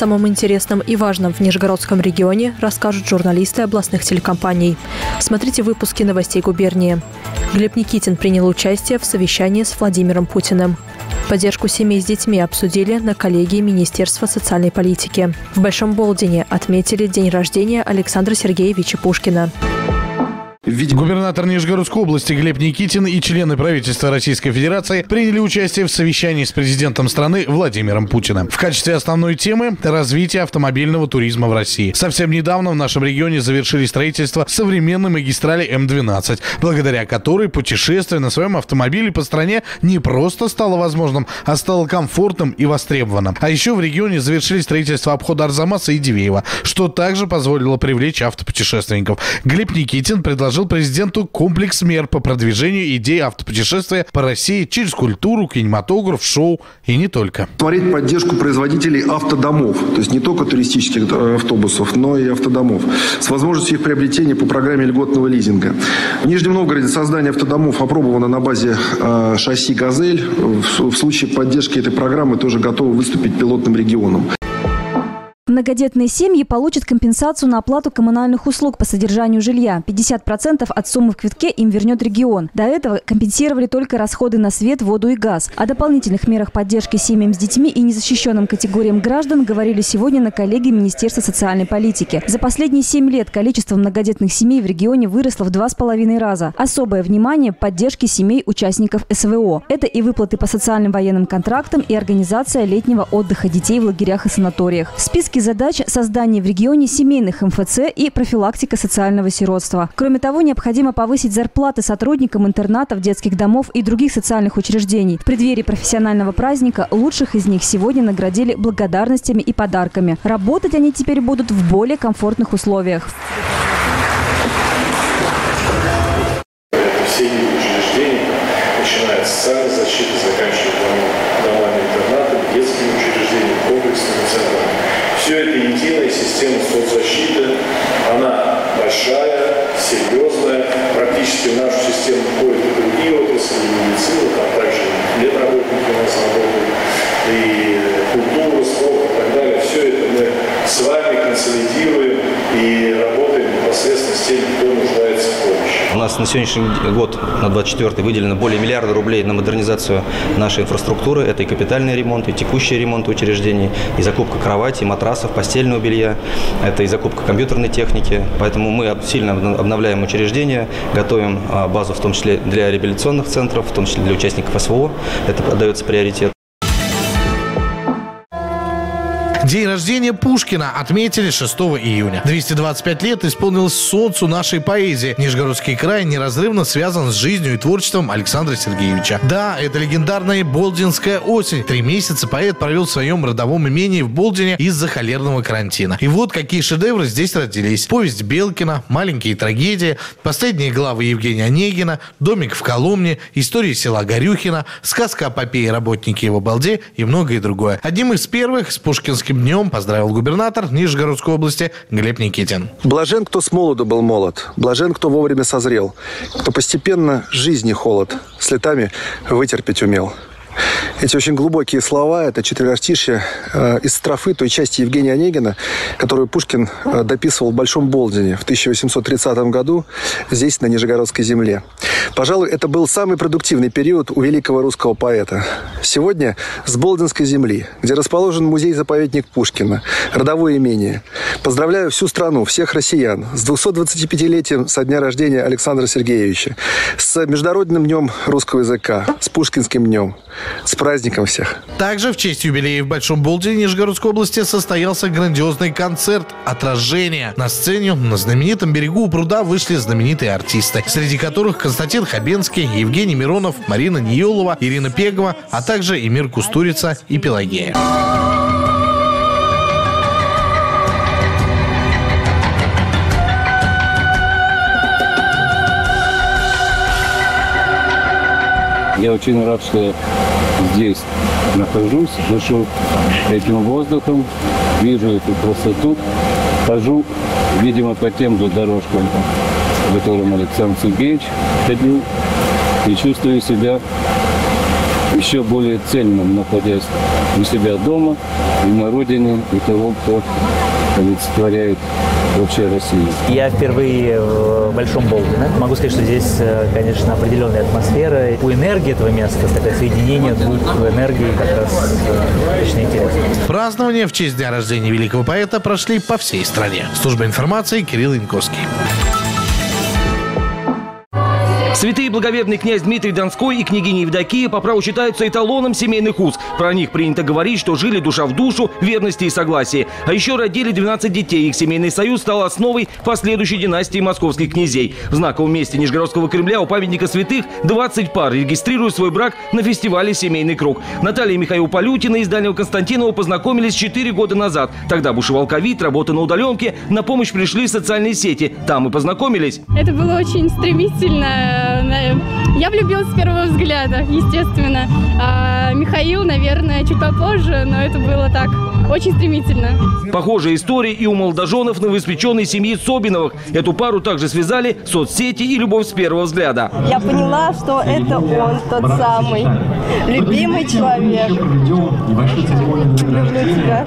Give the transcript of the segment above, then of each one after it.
самом интересном и важном в Нижегородском регионе расскажут журналисты областных телекомпаний. Смотрите выпуски новостей губернии. Глеб Никитин принял участие в совещании с Владимиром Путиным. Поддержку семей с детьми обсудили на коллегии Министерства социальной политики. В Большом Болдине отметили день рождения Александра Сергеевича Пушкина. Губернатор Нижегородской области Глеб Никитин и члены правительства Российской Федерации приняли участие в совещании с президентом страны Владимиром Путиным. В качестве основной темы – развитие автомобильного туризма в России. Совсем недавно в нашем регионе завершили строительство современной магистрали М-12, благодаря которой путешествие на своем автомобиле по стране не просто стало возможным, а стало комфортным и востребованным. А еще в регионе завершили строительство обхода Арзамаса и Дивеева, что также позволило привлечь автопутешественников. Глеб Никитин предложил предложил президенту комплекс мер по продвижению идеи автопутешествия по России через культуру, кинематограф, шоу и не только. Творить поддержку производителей автодомов, то есть не только туристических э, автобусов, но и автодомов, с возможностью их приобретения по программе льготного лизинга. В Нижнем Новгороде создание автодомов опробовано на базе э, шасси «Газель». В, случае поддержки этой программы тоже готовы выступить пилотным регионом. Многодетные семьи получат компенсацию на оплату коммунальных услуг по содержанию жилья. 50% от суммы в квитке им вернет регион. До этого компенсировали только расходы на свет, воду и газ. О дополнительных мерах поддержки семьям с детьми и незащищенным категориям граждан говорили сегодня на коллегии Министерства социальной политики. За последние 7 лет количество многодетных семей в регионе выросло в два с половиной раза. Особое внимание – поддержке семей участников СВО. Это и выплаты по социальным военным контрактам, и организация летнего отдыха детей в лагерях и санаториях. В списке задач – создание в регионе семейных МФЦ и профилактика социального сиротства. Кроме того, необходимо повысить зарплаты сотрудникам интернатов, детских домов и других социальных учреждений. В преддверии профессионального праздника лучших из них сегодня наградили благодарностями и подарками. Работать они теперь будут в более комфортных условиях. В нашу систему входят и другие отрасли, и медицина, там также медработники у нас работают, и культура, спорт и так далее. Все это мы с вами консолидируем и работаем непосредственно с теми, кто нуждается в помощи. У нас на сегодняшний год, на 24 выделено более миллиарда рублей на модернизацию нашей инфраструктуры. Это и капитальный ремонт, и текущий ремонт учреждений, и закупка кровати, матрасов, постельного белья, это и закупка компьютерной техники. Поэтому мы сильно обновляем учреждения, готовим а, базу в том числе для реабилитационных центров, в том числе для участников СВО. Это отдается приоритет. День рождения Пушкина отметили 6 июня. 225 лет исполнилось солнцу нашей поэзии. Нижегородский край неразрывно связан с жизнью и творчеством Александра Сергеевича. Да, это легендарная Болдинская осень. Три месяца поэт провел в своем родовом имении в Болдине из-за холерного карантина. И вот какие шедевры здесь родились. Повесть Белкина, маленькие трагедии, последние главы Евгения Онегина, домик в Коломне, история села Горюхина, сказка о попе и работнике его балде и многое другое. Одним из первых с пушкинским днем поздравил губернатор Нижегородской области Глеб Никитин. Блажен, кто с молоду был молод, блажен, кто вовремя созрел, кто постепенно жизни холод с летами вытерпеть умел. Эти очень глубокие слова, это четверостишье э, из строфы той части Евгения Онегина, которую Пушкин э, дописывал в Большом Болдине в 1830 году здесь, на Нижегородской земле. Пожалуй, это был самый продуктивный период у великого русского поэта. Сегодня с Болдинской земли, где расположен музей-заповедник Пушкина, родовое имение. Поздравляю всю страну, всех россиян с 225-летием со дня рождения Александра Сергеевича, с Международным днем русского языка, с Пушкинским днем, с праздником всех. Также в честь юбилея в Большом Болдине Нижегородской области состоялся грандиозный концерт «Отражение». На сцене на знаменитом берегу у пруда вышли знаменитые артисты, среди которых Константин Хабенский, Евгений Миронов, Марина Ниелова, Ирина Пегова, а также Эмир Кустурица и Пелагея. Я очень рад, что здесь нахожусь, дышу этим воздухом, вижу эту красоту, хожу, видимо, по тем же дорожкам, которым Александр Сергеевич ходил, и чувствую себя еще более цельным, находясь у себя дома и на родине, и того, кто олицетворяет вообще Россию. Я впервые в Большом Болдине. Могу сказать, что здесь, э, конечно, определенная атмосфера. У энергии этого места такое соединение двух энергий как раз э, очень интересно. Празднования в честь дня рождения великого поэта прошли по всей стране. Служба информации Кирилл Инковский. Святый и благоверный князь Дмитрий Донской и княгиня Евдокия по праву считаются эталоном семейных уз. Про них принято говорить, что жили душа в душу, верности и согласии. А еще родили 12 детей. Их семейный союз стал основой последующей династии московских князей. В знаковом месте Нижегородского Кремля у памятника святых 20 пар регистрируют свой брак на фестивале «Семейный круг». Наталья и Михаил Полютина из Дальнего Константинова познакомились 4 года назад. Тогда бушевал ковид, работа на удаленке. На помощь пришли социальные сети. Там и познакомились. Это было очень стремительно я влюбилась с первого взгляда, естественно. А Михаил, наверное, чуть попозже, но это было так, очень стремительно. Похожая история и у молодоженов новоиспеченной семьи Собиновых. Эту пару также связали соцсети и любовь с первого взгляда. Я поняла, что это он, тот самый любимый человек.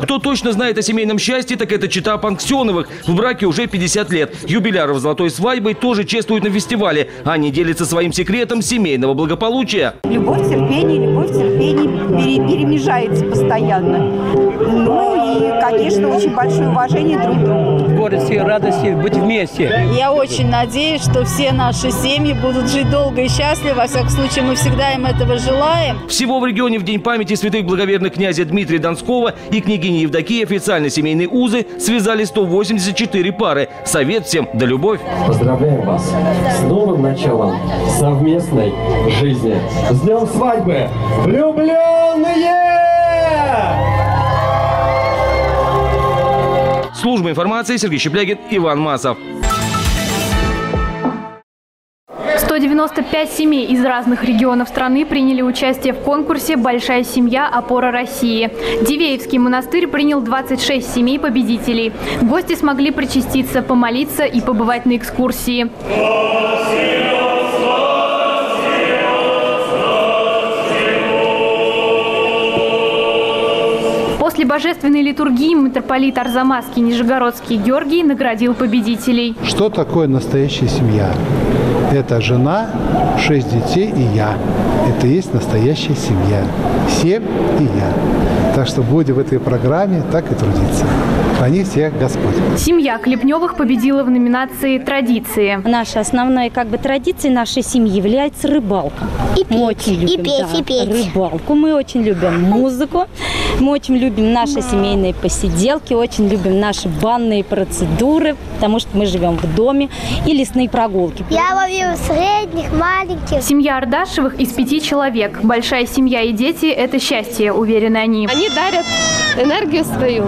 Кто точно знает о семейном счастье, так это чита Панксеновых. В браке уже 50 лет. Юбиляров золотой свадьбой тоже чествуют на фестивале. Они делятся своим секретом семейного благополучия. Любовь, терпение, любовь, терпение пере- перемежается постоянно. Ну и, конечно, очень большое уважение друг к другу. Гордости и радости быть вместе. Я очень надеюсь, что все наши семьи будут жить долго и счастливо. Во всяком случае, мы всегда им этого желаем. Всего в регионе в День памяти святых благоверных князя Дмитрия Донского и княгини Евдокии официально семейные узы связали 184 пары. Совет всем да любовь. Поздравляем вас с новым началом совместной жизни. С днем свадьбы! Влюбленные! Служба информации Сергей Щеплягин, Иван Масов. 195 семей из разных регионов страны приняли участие в конкурсе «Большая семья. Опора России». Дивеевский монастырь принял 26 семей победителей. Гости смогли причаститься, помолиться и побывать на экскурсии. После божественной литургии митрополит Арзамасский Нижегородский Георгий наградил победителей. Что такое настоящая семья? Это жена, шесть детей и я. Это и есть настоящая семья. Семь и я. Так что будем в этой программе так и трудиться. Храни всех Господь. Семья Клепневых победила в номинации «Традиции». Нашей основной как бы традицией нашей семьи является рыбалка. И мы очень и любим петь, да, и петь. рыбалку. Мы очень любим музыку. Мы очень любим наши семейные посиделки, очень любим наши банные процедуры, потому что мы живем в доме и лесные прогулки. Я ловлю средних, маленьких. Семья Ардашевых из пяти человек. Большая семья и дети – это счастье, уверены они. Они дарят энергию свою,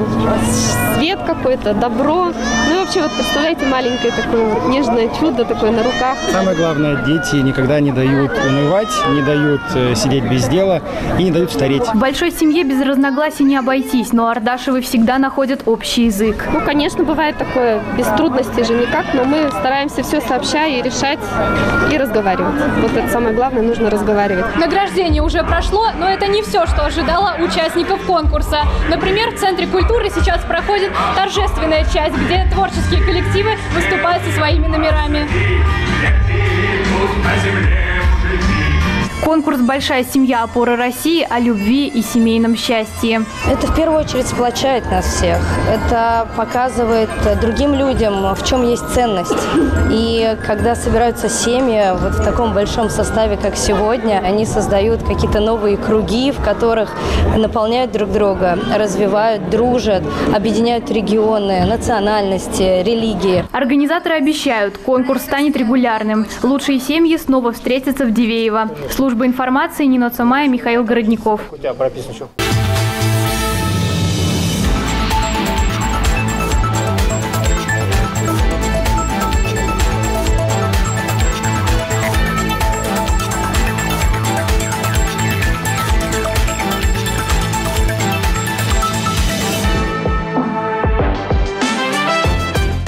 свет какой-то, добро. Ну и вообще, вот представляете, маленькое такое вот нежное чудо такое на руках. Самое главное, дети никогда не дают унывать, не дают э, сидеть без дела и не дают стареть. В большой семье без разногласий не обойтись, но Ардашевы всегда находят общий язык. Ну, конечно, бывает такое, без трудностей же никак, но мы стараемся все сообща и решать, и разговаривать. Вот это самое главное, нужно разговаривать. Награждение уже прошло, но это не все, что ожидало участников конкурса. Например, в Центре культуры сейчас проходит торжественная часть, где творческие коллективы выступают со своими номерами. Конкурс «Большая семья. Опора России» о любви и семейном счастье. Это в первую очередь сплочает нас всех. Это показывает другим людям, в чем есть ценность. И когда собираются семьи вот в таком большом составе, как сегодня, они создают какие-то новые круги, в которых наполняют друг друга, развивают, дружат, объединяют регионы, национальности, религии. Организаторы обещают, конкурс станет регулярным. Лучшие семьи снова встретятся в Дивеево. Служба информации Нина Цумая, Михаил Городников. У тебя прописан еще.